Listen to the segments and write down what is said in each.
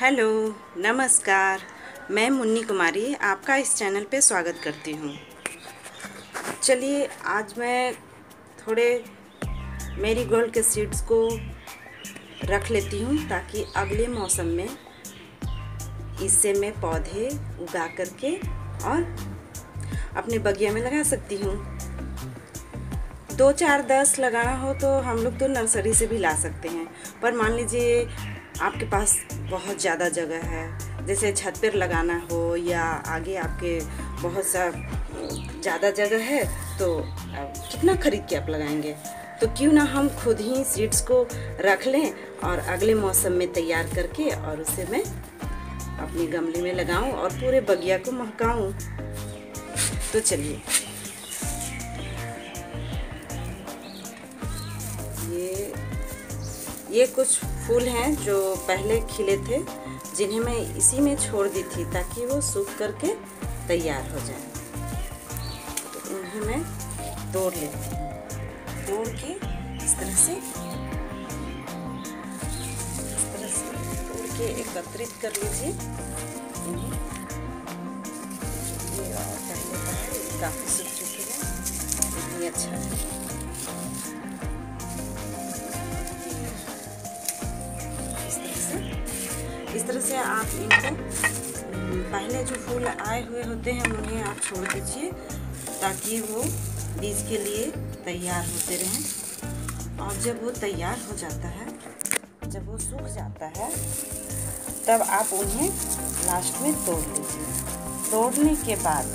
Hello, नमस्कार। मैं मुन्नी कुमारी आपका इस चैनल पे स्वागत करती हूँ। चलिए, आज मैं थोड़े मेरी गोल्ड के सीड्स को रख लेती हूँ ताकि अगले मौसम में इससे मैं पौधे उगा करके और अपने बगिया में लगा सकती हूँ। दो चार दस लगाना हो तो हम लोग तो नर्सरी से भी ला सकते हैं। पर मान लीजिए आपके पास बहुत ज़्यादा जगह है। जैसे छत पर लगाना हो या आगे आपके बहुत सा, ज़्यादा जगह है तो कितना खरीद के आप लगाएँगे? तो क्यों ना हम खुद ही सीड्स को रख लें और अगले मौसम में तैयार करके और उसे मैं अपनी गमले में लगाऊँ और पूरे बगिया को महकाऊं। तो चलिए। ये कुछ फूल हैं जो पहले खिले थे, जिन्हें मैं इसी में छोड़ दी थी ताकि वो सूख करके तैयार हो जाए। तो उन्हें मैं तोड़ लेती हूँ। तोड़ के इस तरह से, इस तरह से तोड़ के एकत्रित कर लीजिए। ये पहले का है काफ़ी सूख चुके हैं इतनी अच्छा है। तरह से आप इनको, पहले जो फूल आए हुए होते हैं, उन्हें आप छोड़ दीजिए, ताकि वो बीज के लिए तैयार होते रहें। और जब वो तैयार हो जाता है, जब वो सूख जाता है, तब आप उन्हें लास्ट में तोड़ लीजिए तोड़ने के बाद,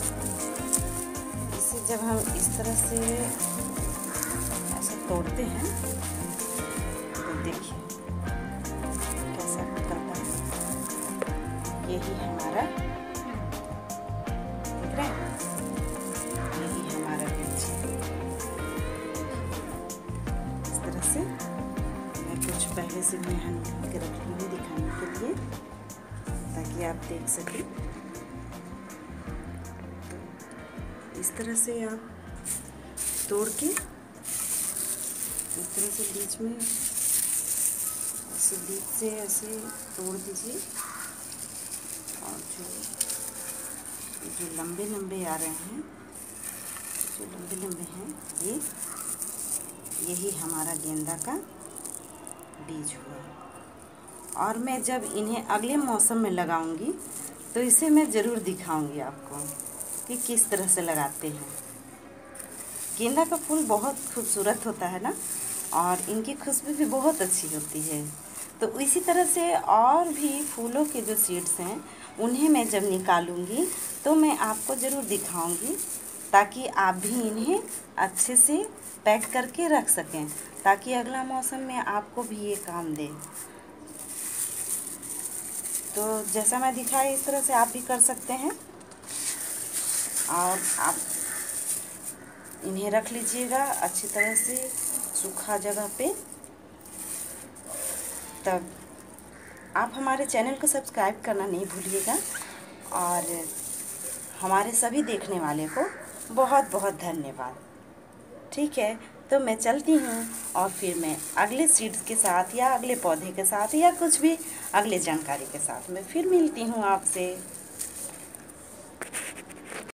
इसे जब हम इस तरह से ऐसे तोड़ते हैं तो देखिए। यही हमारा देख रहे यही हमारा बीज इस तरह से मैं कुछ पहले से मैं के रख ली हूँ दिखाने के लिए, ताकि आप देख सकें। इस तरह से आप तोड़ के इस तरह से बीच में, ऐसे बीच से ऐसे तोड़ दीजिए। और जो जो लंबे लंबे आ रहे हैं, जो लंबे लंबे हैं, ये, यही हमारा गेंदा का बीज हुआ। और मैं जब इन्हें अगले मौसम में लगाऊँगी तो इसे मैं ज़रूर दिखाऊँगी आपको कि किस तरह से लगाते हैं। गेंदा का फूल बहुत खूबसूरत होता है ना? और इनकी खुशबू भी बहुत अच्छी होती है। तो इसी तरह से और भी फूलों के जो सीड्स हैं, उन्हें मैं जब निकालूँगी तो मैं आपको ज़रूर दिखाऊँगी, ताकि आप भी इन्हें अच्छे से पैक करके रख सकें, ताकि अगला मौसम में आपको भी ये काम दे। तो जैसा मैं दिखाई इस तरह से आप भी कर सकते हैं। और आप इन्हें रख लीजिएगा अच्छी तरह से सूखा जगह पे। तब आप हमारे चैनल को सब्सक्राइब करना नहीं भूलिएगा और हमारे सभी देखने वाले को बहुत बहुत धन्यवाद। ठीक है तो मैं चलती हूँ और फिर मैं अगले सीड्स के साथ या अगले पौधे के साथ या कुछ भी अगले जानकारी के साथ मैं फिर मिलती हूँ आपसे।